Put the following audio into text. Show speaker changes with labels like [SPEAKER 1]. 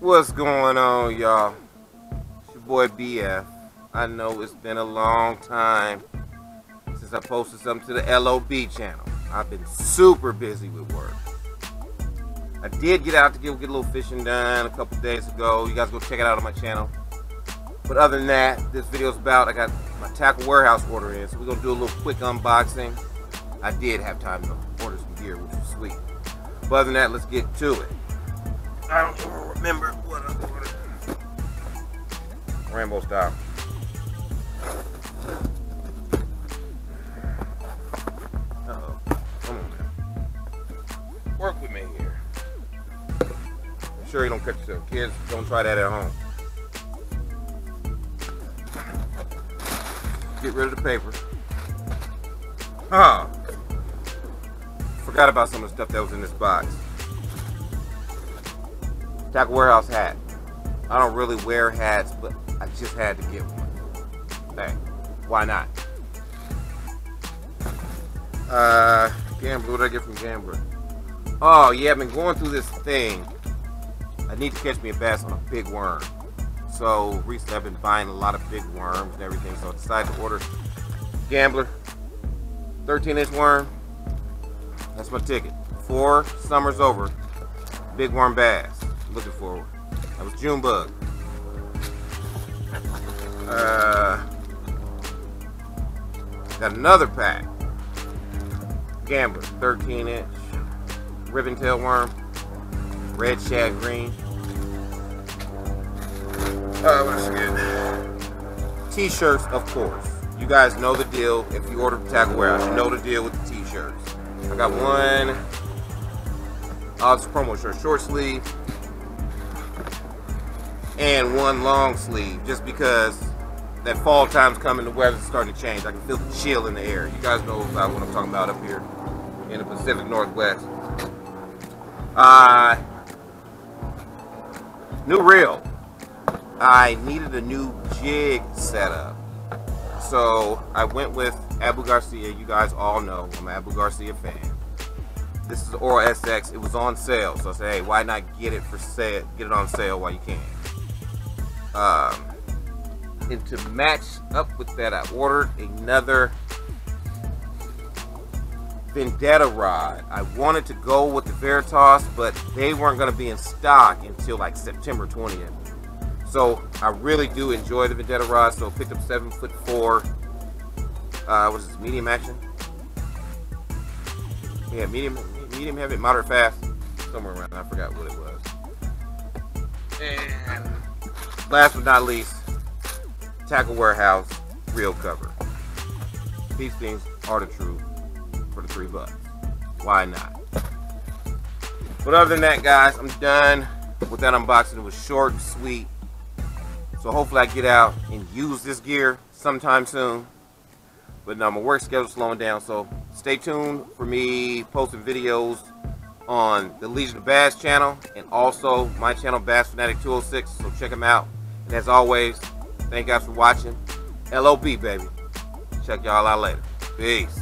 [SPEAKER 1] What's going on, y'all? It's your boy BF. I know it's been a long time since I posted something to the LOB channel. I've been super busy with work. I did get out to get, get a little fishing done a couple days ago. You guys go check it out on my channel. But other than that, this video is about I got my tackle warehouse order in, so we're gonna do a little quick unboxing. I did have time to order some gear, which was sweet. But other than that, let's get to it. I don't remember what I ordered. Rambo style. Uh oh. Come on. Work with me here. I'm sure you don't cut yourself. Kids, don't try that at home. Get rid of the paper. Huh. Forgot about some of the stuff that was in this box. Tackle Warehouse hat. I don't really wear hats, but I just had to get one. Hey, why not? Uh, Gambler, what did I get from Gambler? Oh, yeah, I've been going through this thing. I need to catch me a bass on a big worm. So, recently I've been buying a lot of big worms and everything, so I decided to order Gambler 13 inch worm. That's my ticket. Four summers over. Big worm bass. Looking forward. That was June bug. Uh, got another pack. Gambler, 13 inch. Ribbon tail worm. Red shad green. Uh, what else good? T-shirts, of course. You guys know the deal. If you order from Tackle Warehouse, you know the deal with the t-shirts. I got one Odds promo shirt, short sleeve, and one long sleeve, just because that fall time's coming, the weather's starting to change. I can feel the chill in the air. You guys know about what I'm talking about up here in the Pacific Northwest. Uh, new reel. I needed a new jig setup. So I went with Abu Garcia. You guys all know I'm an Abu Garcia fan. This is Revo SX. It was on sale. So I said, hey, why not get it for sale? Get it on sale while you can. Um, and to match up with that, I ordered another Vendetta rod. I wanted to go with the Veritas, but they weren't going to be in stock until like September 20th. So I really do enjoy the Vendetta rod. So I picked up seven foot four. Uh, what is this? Medium action. Yeah, medium, medium heavy, moderate fast, somewhere around. I forgot what it was. And last but not least, Tackle Warehouse reel cover. These things are the truth for the three bucks. Why not? But other than that, guys, I'm done with that unboxing. It was short and sweet. So hopefully I get out and use this gear sometime soon. But now my work schedule's slowing down, so stay tuned for me posting videos on the Legion of Bass channel and also my channel Bass Fanatic 206. So check them out. And as always, thank you guys for watching. LOB baby. Check y'all out later. Peace.